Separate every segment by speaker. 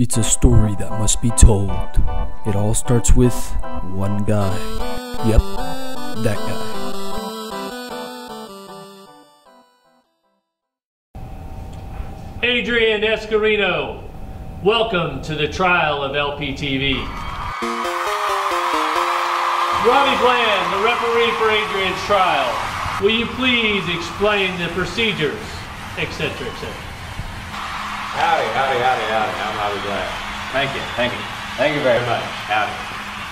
Speaker 1: It's a story that must be told. It all starts with one guy. Yep, that guy.
Speaker 2: Adrian Escarino, welcome to the trial of LPTV. Robbie Bland, the referee for Adrian's trial, will you please explain the procedures, etc., etc.
Speaker 3: Howdy, howdy, howdy, howdy. I'm Robbie Bland. Thank you, thank you. Thank you very much. Howdy.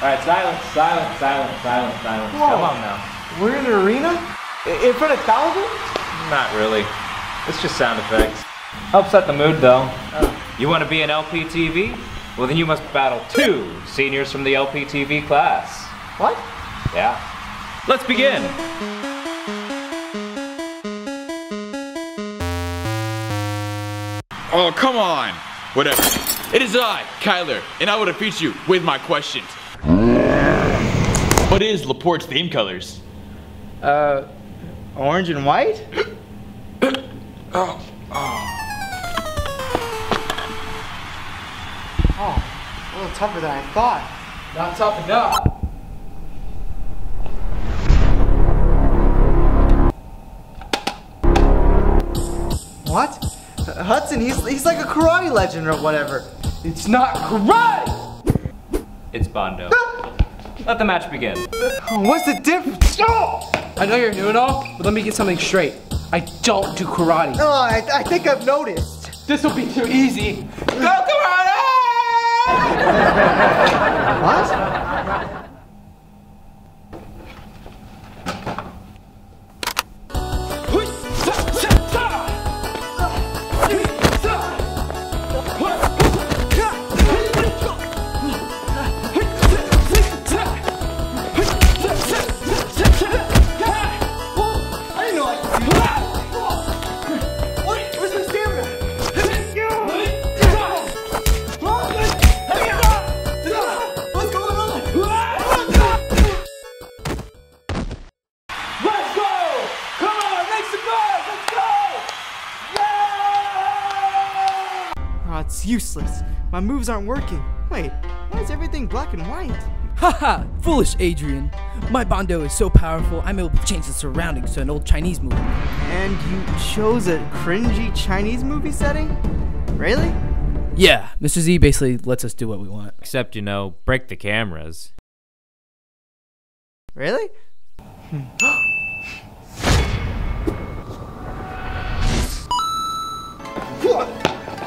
Speaker 3: All right, silence, silence, silence, silence, silence. Come on now.
Speaker 4: We're in an arena? In front of thousands?
Speaker 3: Not really. It's just sound effects. Helps set the mood, though. Oh. You want to be an LPTV? Well, then you must battle two seniors from the LPTV class.
Speaker 4: What?
Speaker 3: Yeah. Let's begin.
Speaker 5: Oh, come on. Whatever. It is I, Kyler, and I will defeat you with my questions. What is La Porte's theme colors?
Speaker 4: Uh, orange and white? Oh, oh. Oh, a little tougher than I thought. Not tough enough. What? Hudson, he's, he's like a karate legend or whatever. It's not karate!
Speaker 3: It's Bondo. Ah! Let the match begin.
Speaker 4: What's the difference? Oh!
Speaker 6: I know you're new and all, but let me get something straight. I don't do karate.
Speaker 4: Oh, I, I think I've noticed.
Speaker 6: This will be too easy.
Speaker 4: Go karate! what? It's useless. My moves aren't working. Wait, why is everything black and white?
Speaker 1: Haha, foolish Adrian. My Bondo is so powerful, I'm able to change the surroundings to an old Chinese movie.
Speaker 4: And you chose a cringy Chinese movie setting? Really?
Speaker 1: Yeah, Mr. Z basically lets us do what we want.
Speaker 3: Except, you know, break the cameras.
Speaker 4: Really?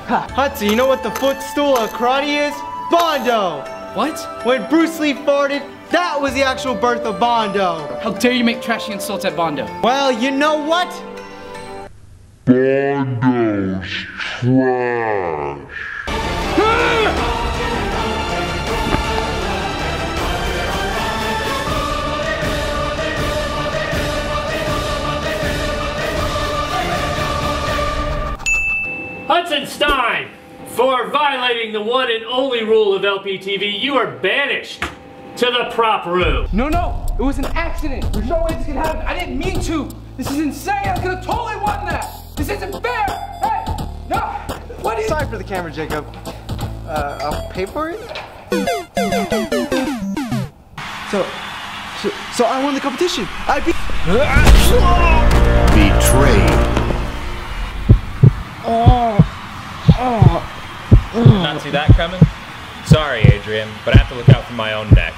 Speaker 4: Ha, Hudson, you know what the footstool of karate is? Bondo!
Speaker 6: What?
Speaker 4: When Bruce Lee farted, that was the actual birth of Bondo.
Speaker 6: How dare you make trashy insults at Bondo?
Speaker 4: Well, you know what?
Speaker 7: Bondo's trash.
Speaker 2: Hudson Stein, for violating the one and only rule of LPTV, you are banished to the prop room.
Speaker 6: No, no, it was an accident. There's no way this can happen. I didn't mean to. This is insane. I could have totally won that. This isn't fair. Hey, no. What is?
Speaker 4: Sorry for the camera, Jacob. Uh, I'll pay for it? So, so, so I won the competition. I beat.
Speaker 7: Betrayed.
Speaker 3: Not see that coming? Sorry, Adrian, but I have to look out for my own neck.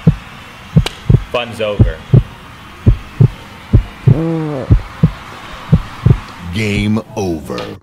Speaker 3: Fun's over.
Speaker 7: Game over.